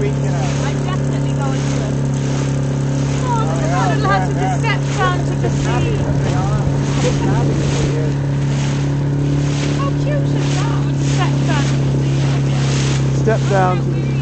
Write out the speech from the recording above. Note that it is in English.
week. weekend. I'm definitely going to it. Oh, look at that little house with the steps down to the sea. How cute is that with the steps down to the sea? Step down to the sea.